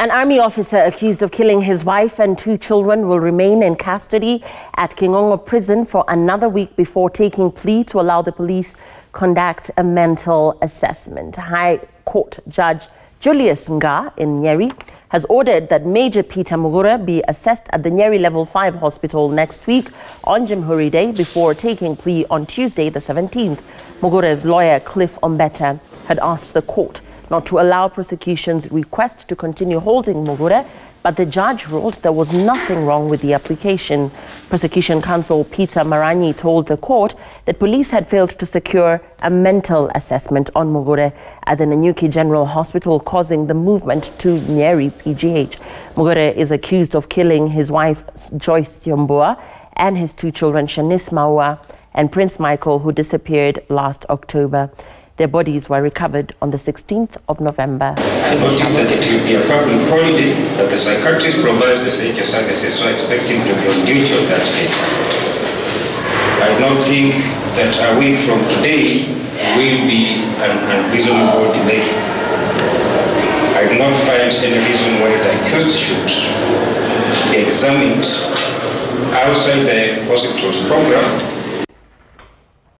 An army officer accused of killing his wife and two children will remain in custody at King'ong'o prison for another week before taking plea to allow the police conduct a mental assessment. High Court Judge Julius Ngaah in Nyeri has ordered that Major Peter Mugure be assessed at the Nyeri Level 5 hospital next week on Jamhuri Day before taking plea on Tuesday the 17th. Mugure's lawyer Cliff Ombeta had asked the court not to allow prosecution's request to continue holding Mugure, but the judge ruled there was nothing wrong with the application. Prosecution counsel Peter Marani told the court that police had failed to secure a mental assessment on Mugure at the Nanyuki General Hospital, causing the movement to Nyeri PGH. Mugure is accused of killing his wife Joyce Syombua and his two children Shanice Maua and Prince Michael, who disappeared last October. Their bodies were recovered on the 16th of November. I noticed that it will be a public holiday, but the psychiatrist provides the safety services, so I expect him to be on duty on that day. I don't think that a week from today will be an unreasonable delay. I do not find any reason why the accused should be examined outside the hospital's program